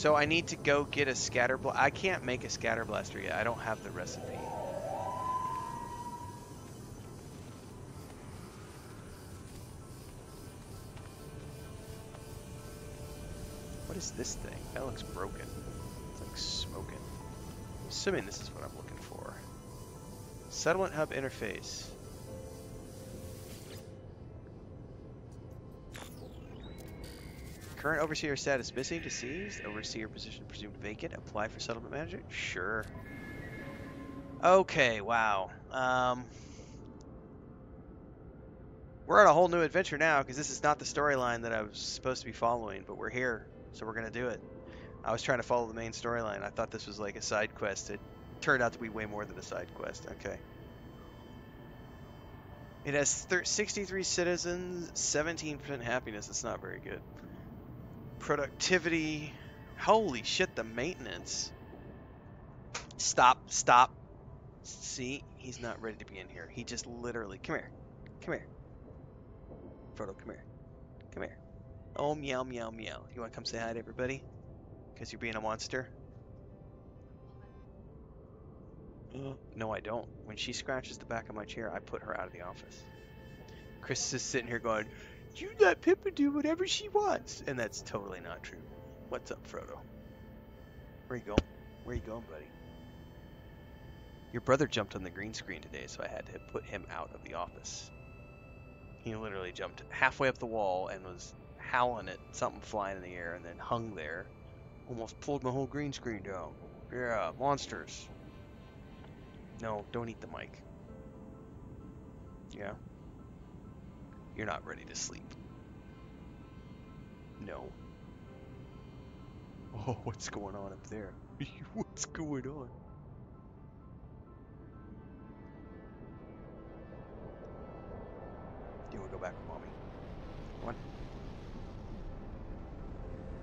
So I need to go get a scatter I can't make a scatter blaster yet. I don't have the recipe. What is this thing? That looks broken. It's like smoking. Assuming this is what I'm looking for. Settlement hub interface. Current overseer status missing, deceased. Overseer position presumed vacant. Apply for settlement manager? Sure. Okay, wow. Um, we're on a whole new adventure now because this is not the storyline that I was supposed to be following, but we're here, so we're going to do it. I was trying to follow the main storyline. I thought this was like a side quest. It turned out to be way more than a side quest. Okay. It has 63 citizens, 17% happiness. It's not very good. Productivity. Holy shit, the maintenance. Stop, stop. See, he's not ready to be in here. He just literally, come here, come here. Frodo, come here, come here. Oh, meow, meow, meow. You want to come say hi to everybody? Because you're being a monster? Uh, no, I don't. When she scratches the back of my chair, I put her out of the office. Chris is sitting here going, You let Pippa do whatever she wants. And that's totally not true. What's up, Frodo? Where you going? Where you going, buddy? Your brother jumped on the green screen today, so I had to put him out of the office. He literally jumped halfway up the wall and was howling at something flying in the air and then hung there. Almost pulled my whole green screen down. Yeah, monsters. No, don't eat the mic. Yeah. You're not ready to sleep. No. Oh, what's going on up there? what's going on? Do you want to go back with mommy? Come on.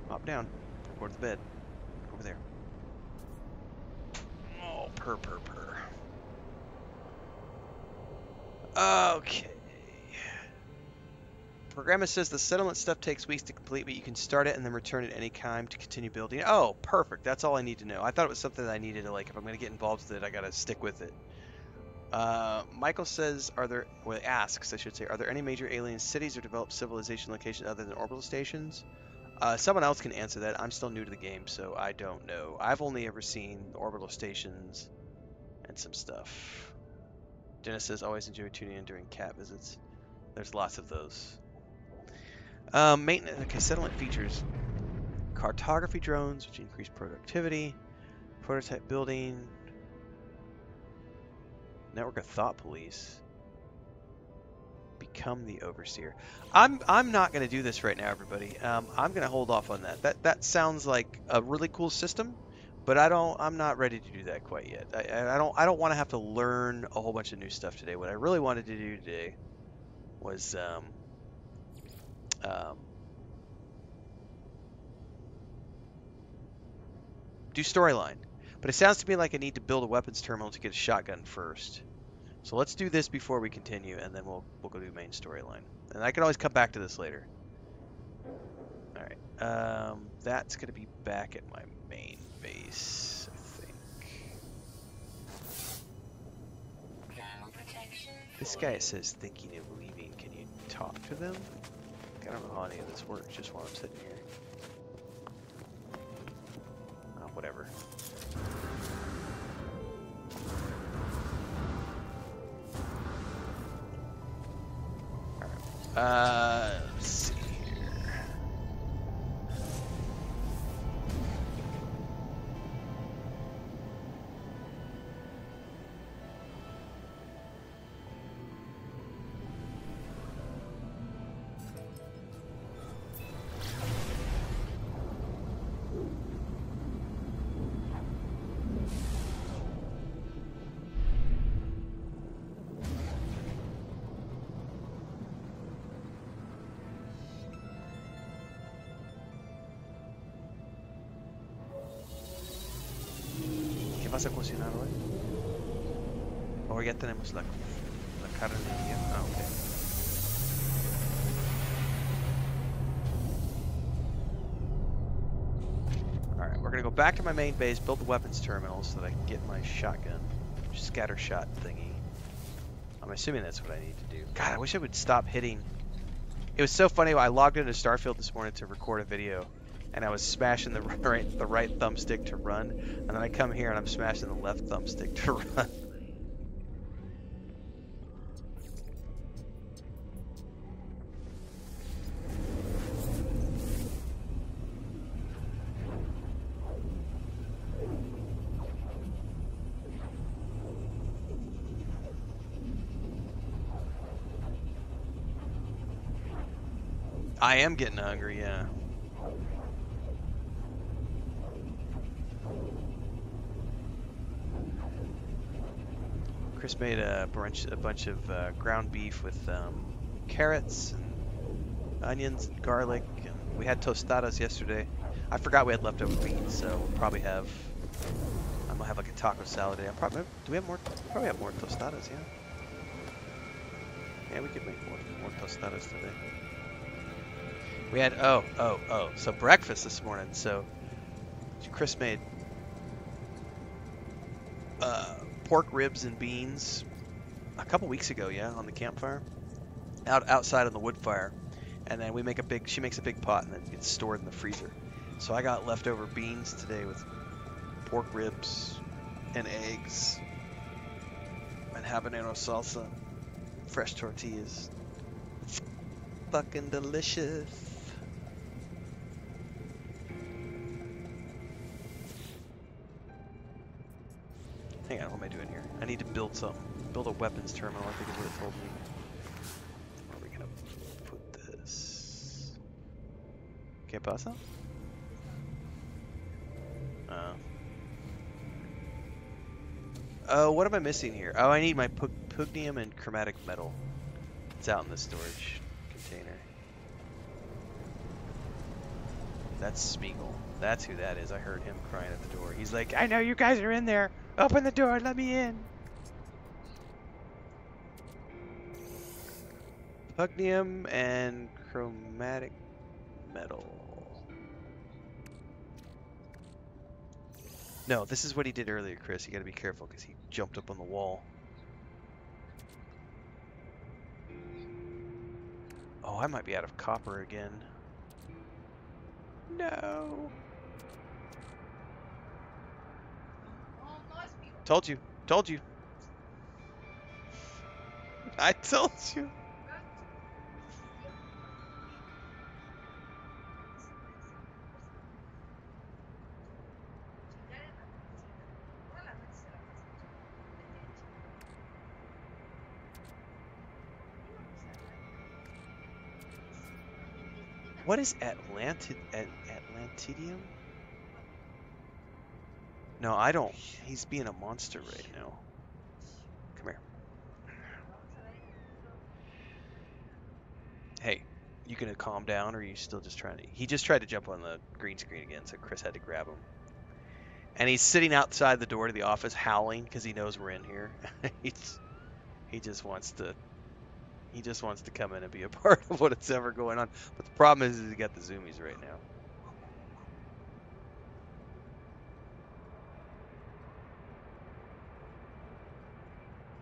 Hop down. Go to the bed. Over there. Oh, purr, purr, purr. Okay. Programmer says the settlement stuff takes weeks to complete, but you can start it and then return at any time to continue building. Oh, perfect. That's all I need to know. I thought it was something that I needed to, like, if I'm going to get involved with it, I got to stick with it. Uh, Michael says, are there, well, asks, I should say, are there any major alien cities or developed civilization locations other than orbital stations? Uh, someone else can answer that. I'm still new to the game, so I don't know. I've only ever seen orbital stations and some stuff. Dennis says, always enjoy tuning in during cat visits. There's lots of those. Um, maintenance, okay, settlement features. Cartography drones, which increase productivity. Prototype building. Network of thought police. Become the overseer. I'm I'm not gonna do this right now, everybody. Um, I'm gonna hold off on that. That that sounds like a really cool system, but I don't. I'm not ready to do that quite yet. I I don't I don't want to have to learn a whole bunch of new stuff today. What I really wanted to do today was um, um, do storyline. But it sounds to me like I need to build a weapons terminal to get a shotgun first. So let's do this before we continue, and then we'll we'll go do main storyline. And I can always come back to this later. All right, um, that's gonna be back at my main base, I think. This guy says thinking of leaving. Can you talk to them? I don't know how any of this works. Just while I'm sitting here. Tenemos la, la carne. Ah, ok. Alright. we're gonna go back to my main base, build the weapons terminal so that I can get my shotgun, scatter shot thingy. I'm assuming that's what I need to do. God, I wish I would stop hitting. It was so funny. I logged into Starfield this morning to record a video, and I was smashing the right the right thumbstick to run, and then I come here and I'm smashing the left thumbstick to run. I am getting hungry, yeah. Chris made a bunch, a bunch of uh, ground beef with um, carrots and onions and garlic. And we had tostadas yesterday. I forgot we had leftover beans, so we'll probably have. I'm gonna have like a taco salad. I'm probably. Do we have more? Probably have more tostadas, yeah. Yeah, we could make more more tostadas today. We had oh oh oh so breakfast this morning. So Chris made uh, pork ribs and beans a couple weeks ago, yeah, on the campfire, out outside on the wood fire, and then we make a big. She makes a big pot and then gets stored in the freezer. So I got leftover beans today with pork ribs and eggs and habanero salsa, fresh tortillas. Fucking delicious. I need to build something. Build a weapons terminal, I think is what it told me. Where are we gonna put this? ¿Qué pasa? Uh. Oh, what am I missing here? Oh, I need my pug pugneum and chromatic metal. It's out in the storage container. That's Spiegel. That's who that is. I heard him crying at the door. He's like, I know you guys are in there. Open the door, let me in. Pugneum and chromatic metal. No, this is what he did earlier, Chris. You gotta be careful because he jumped up on the wall. Oh, I might be out of copper again. No. Told you. Told you. I told you. What is Atlantid At Atlantidium? No, I don't. He's being a monster right now. Come here. Hey, you gonna calm down or are you still just trying to... He just tried to jump on the green screen again, so Chris had to grab him. And he's sitting outside the door to the office howling because he knows we're in here. he's, he just wants to... He just wants to come in and be a part of what's ever going on. But the problem is, is he got the zoomies right now.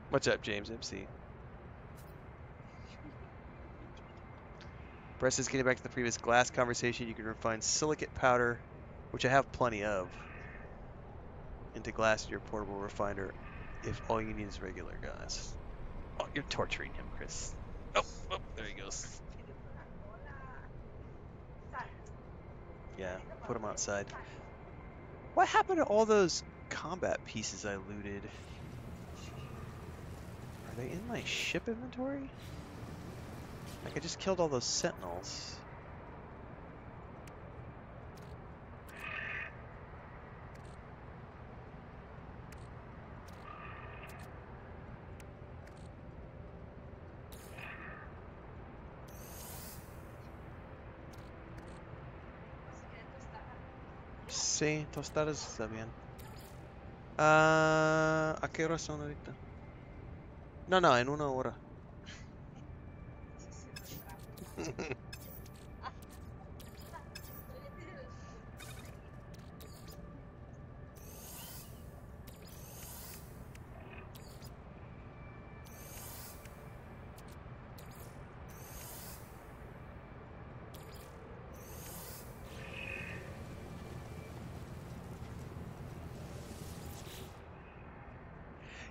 What's up, James MC? Press is getting back to the previous glass conversation. You can refine silicate powder, which I have plenty of, into glass in your portable refiner if all you need is regular glass. Oh, you're torturing him, Chris. Oh, oh, there he goes. Yeah, put him outside. What happened to all those combat pieces I looted? Are they in my ship inventory? Like I just killed all those sentinels. Sí, tostadas está bien. Uh, ¿A qué hora son ahorita? No, no, en una hora.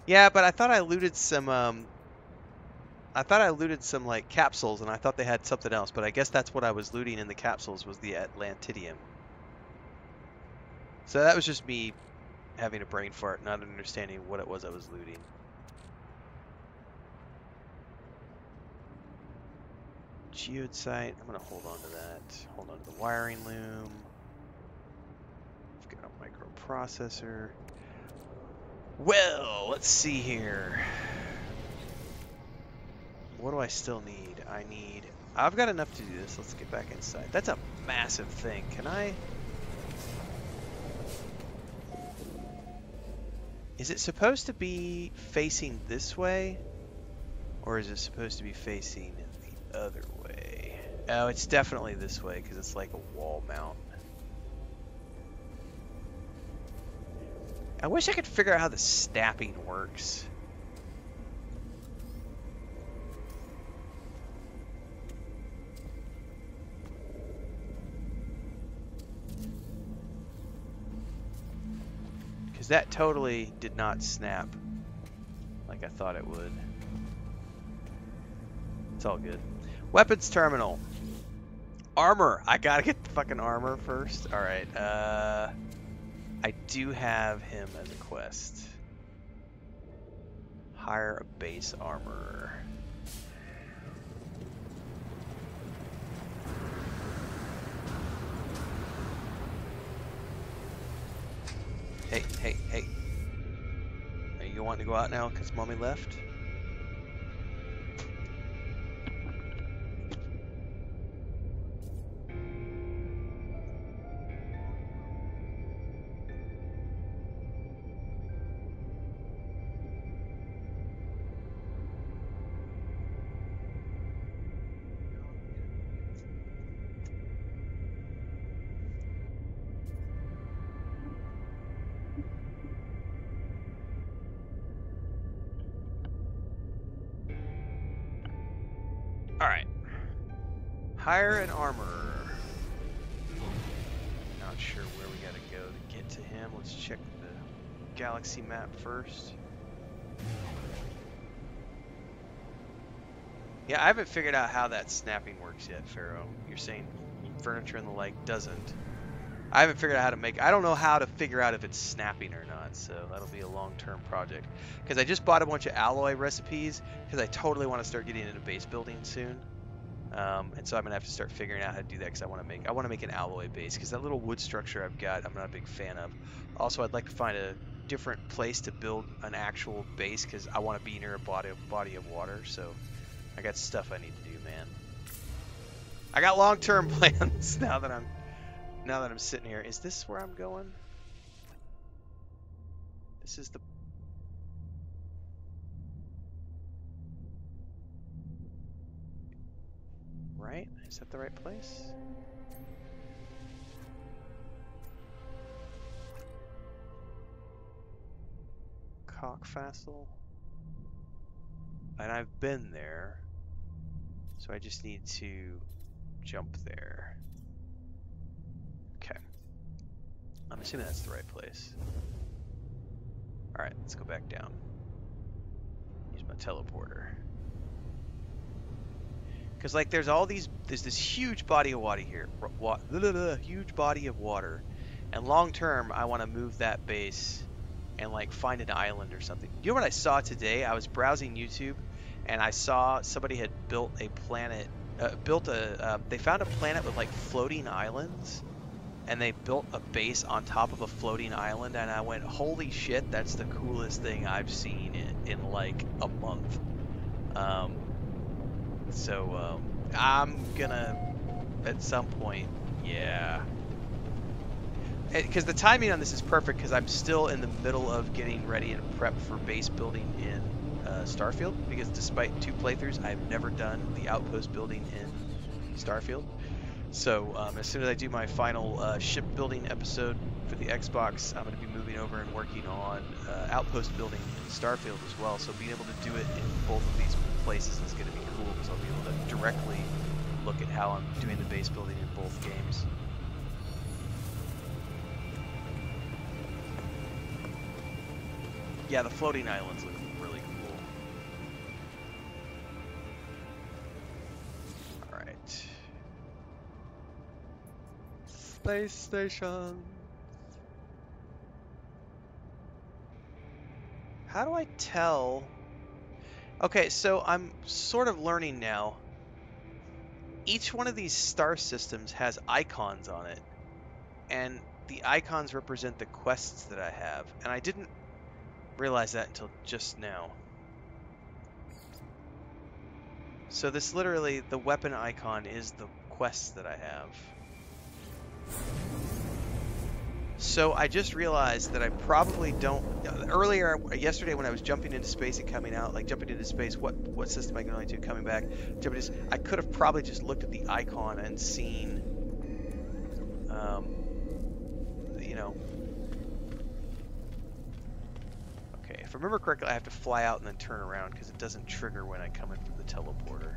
Yeah, but I thought I looted some. Um, I thought I looted some like capsules, and I thought they had something else. But I guess that's what I was looting in the capsules was the Atlantidium. So that was just me having a brain fart, not understanding what it was I was looting. Geode site. I'm gonna hold on to that. Hold on to the wiring loom. I've got a microprocessor. Well, let's see here. What do I still need? I need... I've got enough to do this. Let's get back inside. That's a massive thing. Can I... Is it supposed to be facing this way? Or is it supposed to be facing the other way? Oh, it's definitely this way because it's like a wall mount. I wish I could figure out how the snapping works. Because that totally did not snap like I thought it would. It's all good. Weapons terminal. Armor. I gotta get the fucking armor first. Alright, uh... I do have him as a quest. Hire a base armorer. Hey, hey, hey. Are you wanting to go out now because mommy left? Hire an armorer. Not sure where we gotta go to get to him. Let's check the galaxy map first. Yeah, I haven't figured out how that snapping works yet, Pharaoh. You're saying furniture and the like doesn't. I haven't figured out how to make. I don't know how to figure out if it's snapping or not, so that'll be a long-term project. Because I just bought a bunch of alloy recipes because I totally want to start getting into base building soon. Um, and so I'm gonna have to start figuring out how to do that because I want to make I want to make an alloy base because that little wood structure I've got I'm not a big fan of. Also, I'd like to find a different place to build an actual base because I want to be near a body of body of water. So I got stuff I need to do, man. I got long-term plans now that I'm now that I'm sitting here. Is this where I'm going? This is the right? Is that the right place? Cockfastle. And I've been there. So I just need to jump there. Okay. I'm assuming that's the right place. Alright, let's go back down. Use my teleporter. Because like there's all these, there's this huge body of water here, wa huge body of water, and long term I want to move that base and like find an island or something. You know what I saw today? I was browsing YouTube and I saw somebody had built a planet, uh, built a, uh, they found a planet with like floating islands and they built a base on top of a floating island and I went, holy shit, that's the coolest thing I've seen in, in like a month. Um, so um, I'm gonna, at some point, yeah. Because the timing on this is perfect because I'm still in the middle of getting ready and prep for base building in uh, Starfield. Because despite two playthroughs, I've never done the outpost building in Starfield. So um, as soon as I do my final uh, ship building episode for the Xbox, I'm going to be moving over and working on uh, outpost building in Starfield as well. So being able to do it in both of these places is going to be cool because I'll be able to directly look at how I'm doing the base building in both games. Yeah, the floating islands look really cool. Alright. Space station. How do I tell? Okay, so I'm sort of learning now. Each one of these star systems has icons on it. And the icons represent the quests that I have. And I didn't realize that until just now. So this literally, the weapon icon is the quests that I have. So I just realized that I probably don't. Earlier, yesterday, when I was jumping into space and coming out, like jumping into space, what what system I going to coming back? Jumping into, I could have probably just looked at the icon and seen, um, you know. Okay, if I remember correctly, I have to fly out and then turn around because it doesn't trigger when I come in from the teleporter.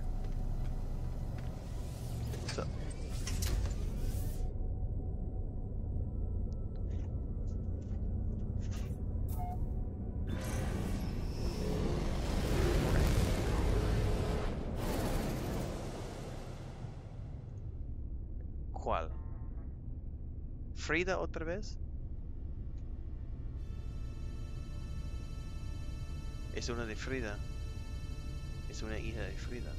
¿Frida otra vez? Es una de Frida. Es una hija de Frida.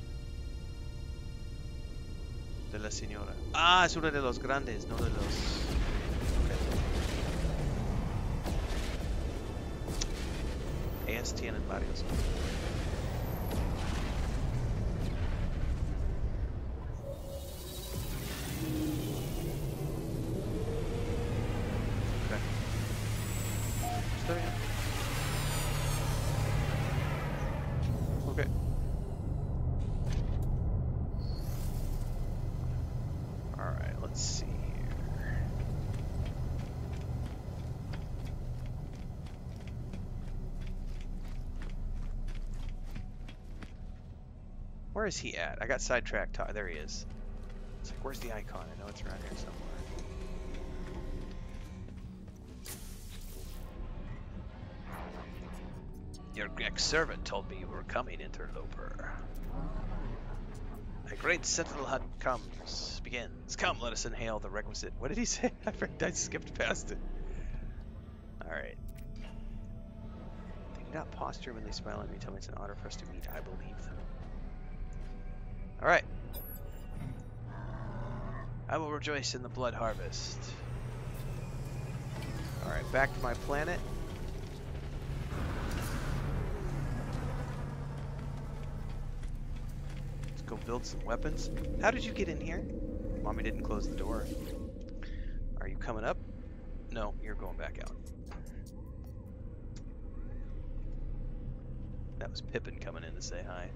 De la señora. Ah, es una de los grandes, no de los... Ok. Ellas tienen varios. Where is he at? I got sidetracked. There he is. It's like, where's the icon? I know it's around here somewhere. Your ex-servant told me you were coming, interloper. A great sentinel hunt comes, begins. Come, let us inhale the requisite. What did he say? I, I skipped past it. Alright. They do not posture when they smile at me, tell me it's an honor for us to meet. I believe them. Alright. I will rejoice in the blood harvest. Alright, back to my planet. Let's go build some weapons. How did you get in here? Mommy didn't close the door. Are you coming up? No, you're going back out. That was Pippin coming in to say hi.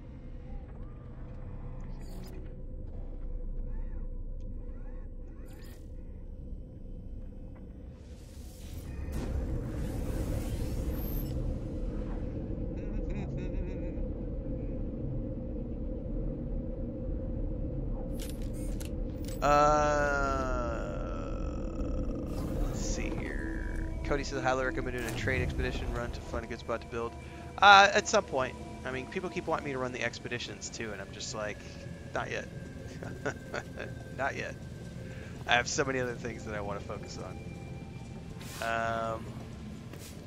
Uh, let's see here. Cody says, highly recommend doing a trade expedition run to find a good spot to build. Uh, at some point. I mean, people keep wanting me to run the expeditions too, and I'm just like, not yet. not yet. I have so many other things that I want to focus on. Um,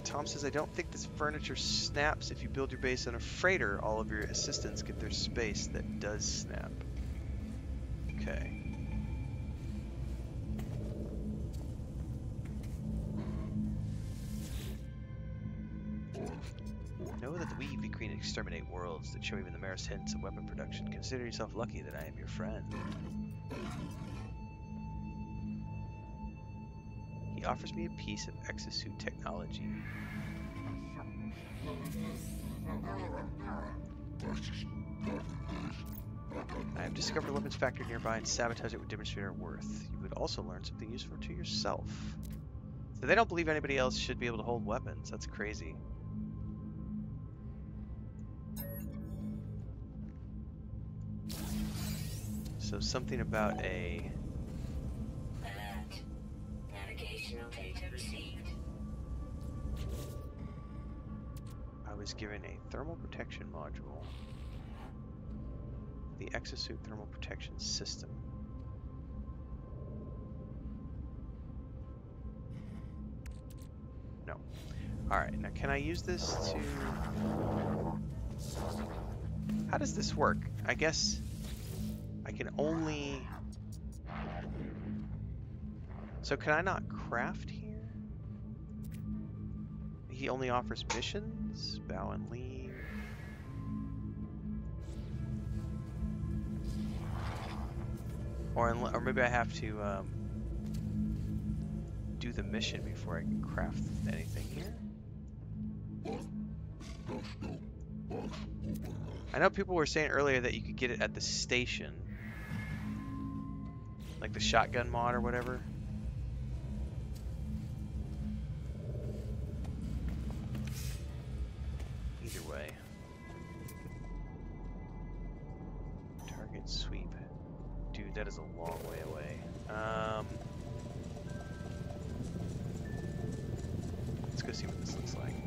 Tom says, I don't think this furniture snaps. If you build your base on a freighter, all of your assistants get their space that does snap. Okay. Worlds that show even the merest hints of weapon production. Consider yourself lucky that I am your friend. He offers me a piece of exosuit technology. I have discovered a weapons factory nearby and sabotage it would demonstrate our worth. You would also learn something useful to yourself. So they don't believe anybody else should be able to hold weapons. That's crazy. So something about a Alert. Navigational data received. was given a thermal protection module. The exosuit thermal protection system. No. Alright, now can I use this to... How does this work? I guess I can only... So can I not craft here? He only offers missions? Bow and leave. Or, or maybe I have to um, do the mission before I can craft anything here. I know people were saying earlier that you could get it at the station. Like the shotgun mod or whatever. Either way. Target sweep. Dude, that is a long way away. Um, let's go see what this looks like.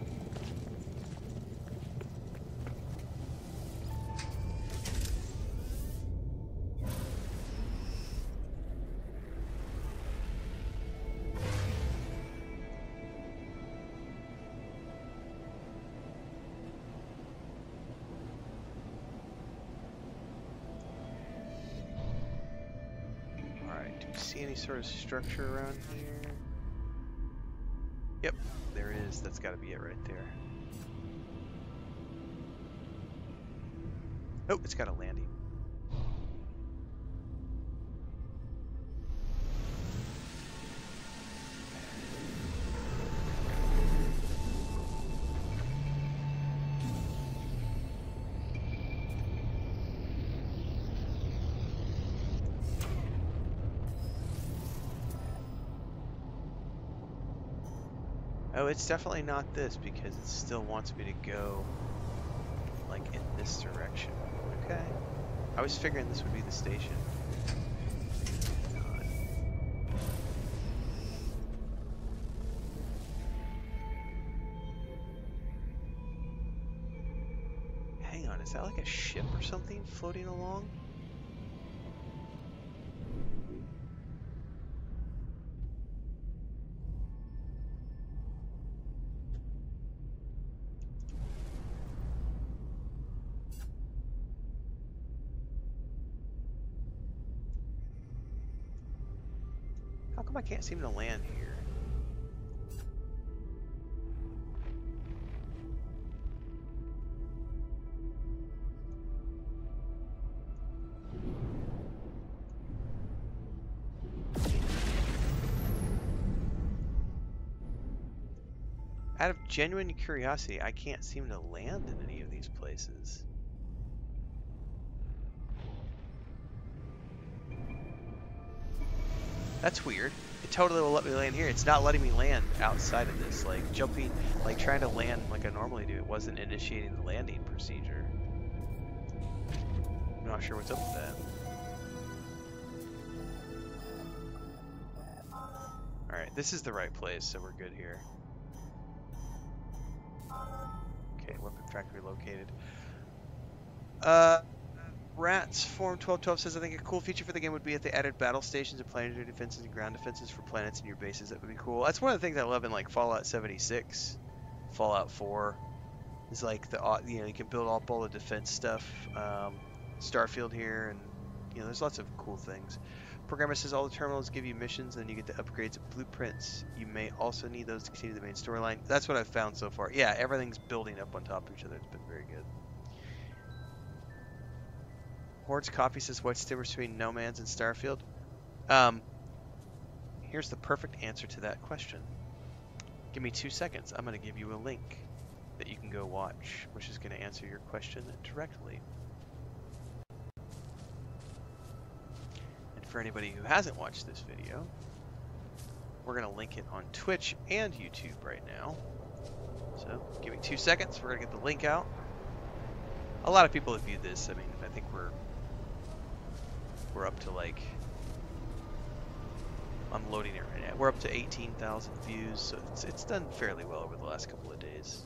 Sort of structure around here? Yep, there is. That's gotta be it right there. Oh, it's got a landing. Oh, it's definitely not this because it still wants me to go like in this direction. Okay. I was figuring this would be the station. Hang on, is that like a ship or something floating along? Come I can't seem to land here? Out of genuine curiosity, I can't seem to land in any of these places. That's weird. It totally will let me land here. It's not letting me land outside of this. Like jumping, like trying to land like I normally do. It wasn't initiating the landing procedure. I'm not sure what's up with that. Alright, this is the right place, so we're good here. Okay, weapon factory located. Uh, Rats Form 1212 says, I think a cool feature for the game would be if they added battle stations and planetary defenses and ground defenses for planets in your bases. That would be cool. That's one of the things I love in like Fallout 76, Fallout 4. Is like the you know you can build up all the defense stuff. Um, Starfield here, and you know there's lots of cool things. Programmer says all the terminals give you missions, and you get the upgrades and blueprints. You may also need those to continue the main storyline. That's what I've found so far. Yeah, everything's building up on top of each other. It's been very good. Horde's copy says what's the difference between No Man's and Starfield? Um, here's the perfect answer to that question. Give me two seconds. I'm going to give you a link that you can go watch, which is going to answer your question directly. And for anybody who hasn't watched this video, we're going to link it on Twitch and YouTube right now. So give me two seconds. We're going to get the link out. A lot of people have viewed this. I mean, I think we're we're up to like I'm loading it right now. We're up to 18,000 views, so it's it's done fairly well over the last couple of days.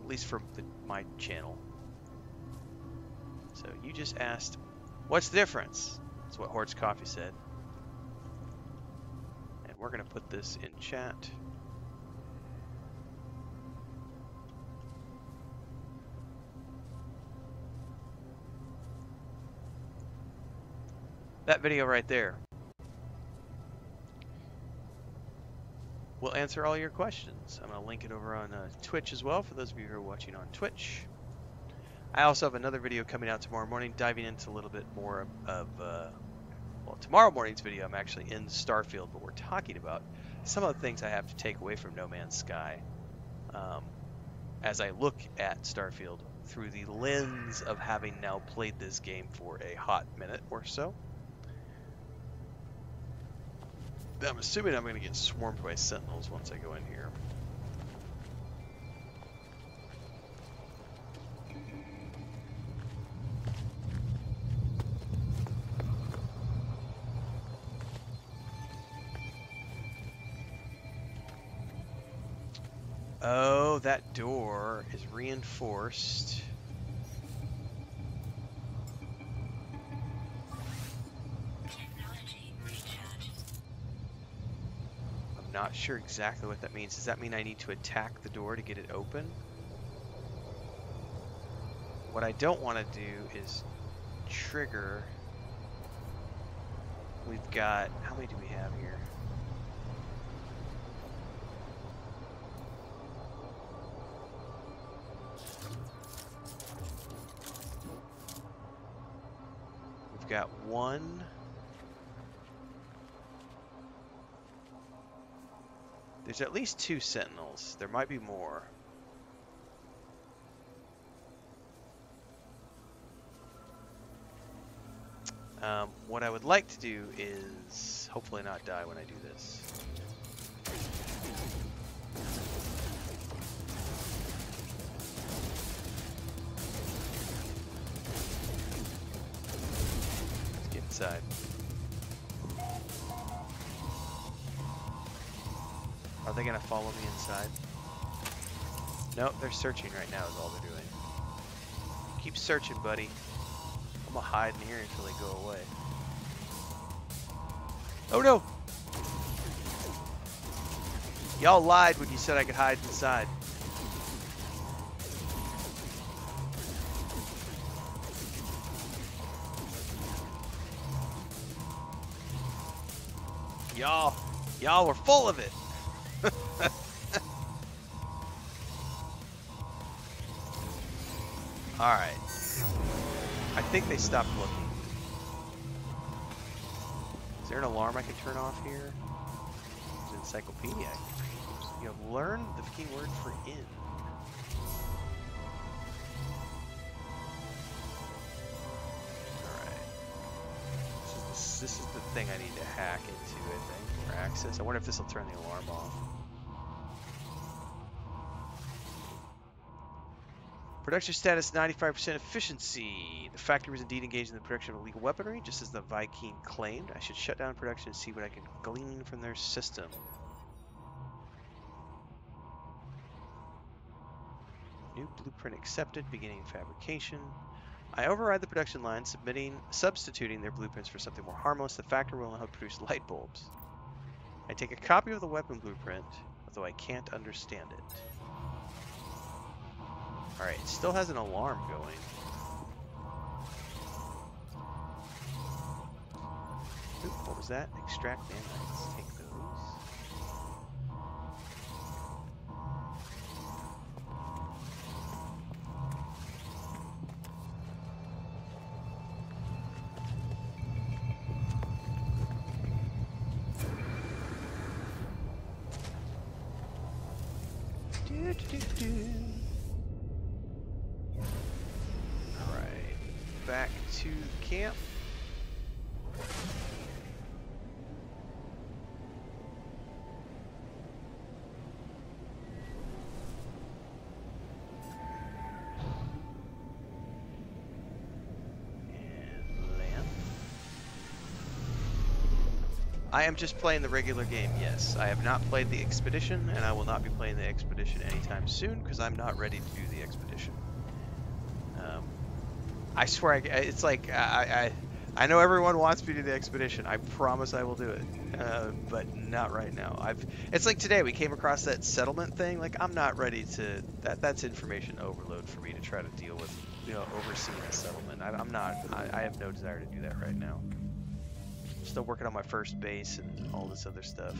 At least for the, my channel. So you just asked, what's the difference? That's what Hort's Coffee said. And we're going to put this in chat. That video right there will answer all your questions. I'm going to link it over on uh, Twitch as well for those of you who are watching on Twitch. I also have another video coming out tomorrow morning diving into a little bit more of, uh, well, tomorrow morning's video I'm actually in Starfield, but we're talking about some of the things I have to take away from No Man's Sky um, as I look at Starfield through the lens of having now played this game for a hot minute or so. I'm assuming I'm going to get swarmed by sentinels once I go in here. Oh, that door is reinforced. Sure exactly what that means. Does that mean I need to attack the door to get it open? What I don't want to do is trigger. We've got, how many do we have here? We've got one. There's at least two sentinels. There might be more. Um, what I would like to do is hopefully not die when I do this. Let's get inside. They gonna follow me inside? Nope, they're searching right now is all they're doing. Keep searching, buddy. I'm gonna hide in here until they go away. Oh no! Y'all lied when you said I could hide inside. Y'all, y'all were full of it. Alright. I think they stopped looking. Is there an alarm I can turn off here? An encyclopedia. You have learned the keyword for in. This is, the, thing I need to hack into, I think, for access. I wonder if this will turn the alarm off. Production status 95% efficiency. The factory is indeed engaged in the production of illegal weaponry, just as the Vy'keen claimed. I should shut down production and see what I can glean from their system. New blueprint accepted, beginning fabrication. I override the production line, submitting, substituting their blueprints for something more harmless. The factory will now produce light bulbs. I take a copy of the weapon blueprint, although I can't understand it. Alright, it still has an alarm going. Oop, what was that? Extract nanites. Take I am just playing the regular game, yes. I have not played the expedition, and I will not be playing the expedition anytime soon because I'm not ready to do the expedition. Um, I swear, I, it's like I, I, I know everyone wants me to do the expedition. I promise I will do it, uh, but not right now. I've. It's like today we came across that settlement thing. Like I'm not ready to. That that's information overload for me to try to deal with. You know, overseeing a settlement. I, I'm not. I, I have no desire to do that right now. Still working on my first base and all this other stuff.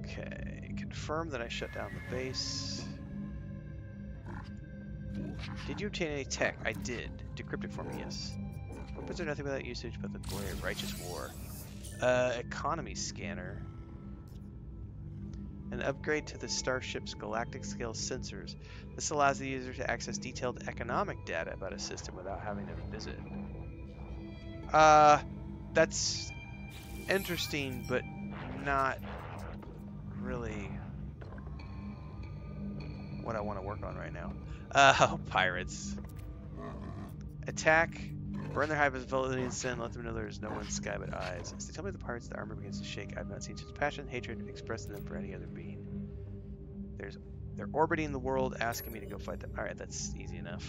Okay, confirm that I shut down the base. Did you obtain any tech? I did. Decrypt it for me, yes. Weapons are nothing without usage but the glory of righteous war. Uh, economy scanner. An upgrade to the starship's galactic scale sensors. This allows the user to access detailed economic data about a system without having to visit. Uh, that's interesting, but not really what I want to work on right now. Uh, pirates. Attack, burn their high visibility and send, let them know there is no one sky but eyes. As they tell me the pirates, the armor begins to shake. I've not seen such passion, hatred expressed in them for any other being. There's, they're orbiting the world, asking me to go fight them. All right, that's easy enough.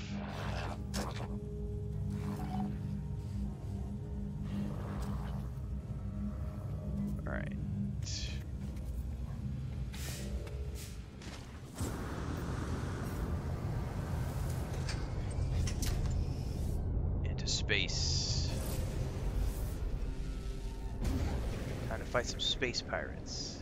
Space pirates.